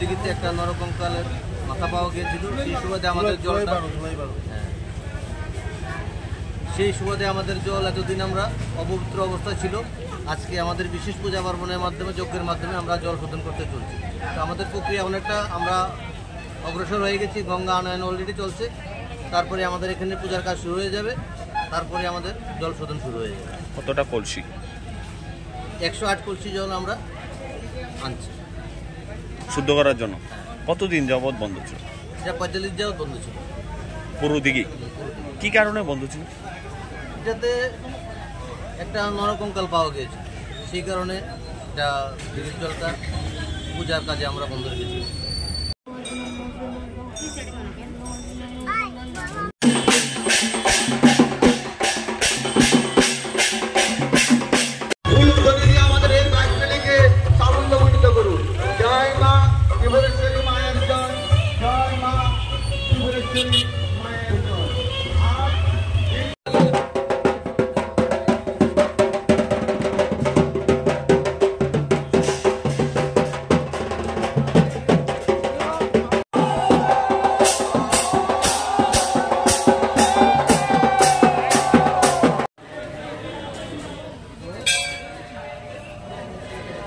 দিঘিতে একটা নরকঙ্কালের মাথা পাওয়া গিয়েছিল। সেই সুবাদে আমাদের জলটা হ্যাঁ। সেই সুবাদে আমাদের জল এতদিন আমরা অপবিত্র অবস্থা ছিল। আজকে আমাদের বিশেষ পূজা পার্বণের মাধ্যমে যজ্ঞের মাধ্যমে আমরা জল শোধন করতে চলছি। তো আমাদের প্রক্রিয়া অনেকটা আমরা অগ্রসর হয়ে গেছি গঙ্গা আনয়ন অলরেডি চলছে। তারপরে আমাদের এখানে পূজার কাজ শুরু হয়ে যাবে। তারপরে আমাদের জল শোধন শুরু হয়ে যাবে। কতটা কলসি? একশো আট কলসি জল আমরা আনছি। শুদ্ধ করার জন্য। কতদিন যাবৎ বন্ধ ছিল? এটা পঁয়তাল্লিশ যাও বন্ধ ছিল। পুরো দিঘি কি কারণে বন্ধ ছিল? এটাতে একটা নরকঙ্কাল পাওয়া গিয়েছে। সেই কারণে এটা দিঘির জলটা পূজার কাজে আমরা বন্ধ রেখেছি।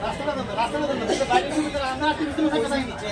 रास्ता रास्ता रास्ता रास्ता रास्ता रास्ता रास्ता रास्ता